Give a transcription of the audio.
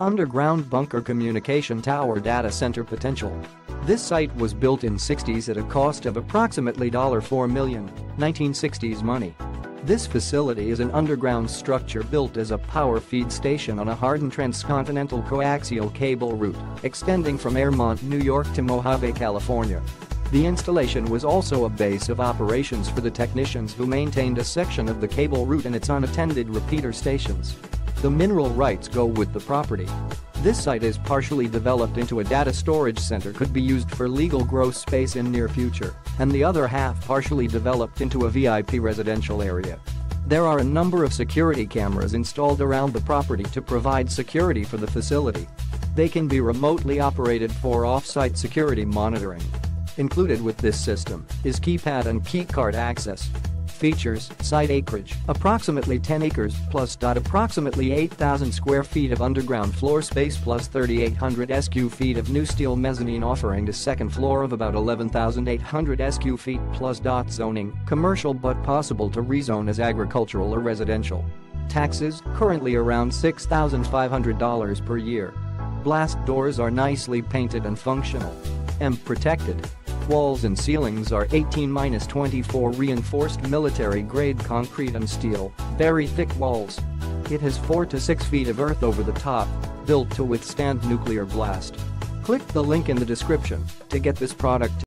Underground Bunker Communication Tower Data Center Potential. This site was built in 60s at a cost of approximately $4 million, 1960s money. This facility is an underground structure built as a power feed station on a hardened transcontinental coaxial cable route extending from Airmont, New York to Mojave, California. The installation was also a base of operations for the technicians who maintained a section of the cable route and its unattended repeater stations. The mineral rights go with the property. This site is partially developed into a data storage center could be used for legal gross space in near future, and the other half partially developed into a VIP residential area. There are a number of security cameras installed around the property to provide security for the facility. They can be remotely operated for off-site security monitoring. Included with this system is keypad and keycard access. Features, site acreage, approximately 10 acres plus. Approximately 8,000 square feet of underground floor space plus 3,800 SQ feet of new steel mezzanine offering the second floor of about 11,800 SQ feet plus. Dot zoning, commercial but possible to rezone as agricultural or residential. Taxes, currently around $6,500 per year. Blast doors are nicely painted and functional. And protected. Walls and ceilings are 18-24 reinforced military-grade concrete and steel, very thick walls. It has 4 to 6 feet of earth over the top, built to withstand nuclear blast. Click the link in the description to get this product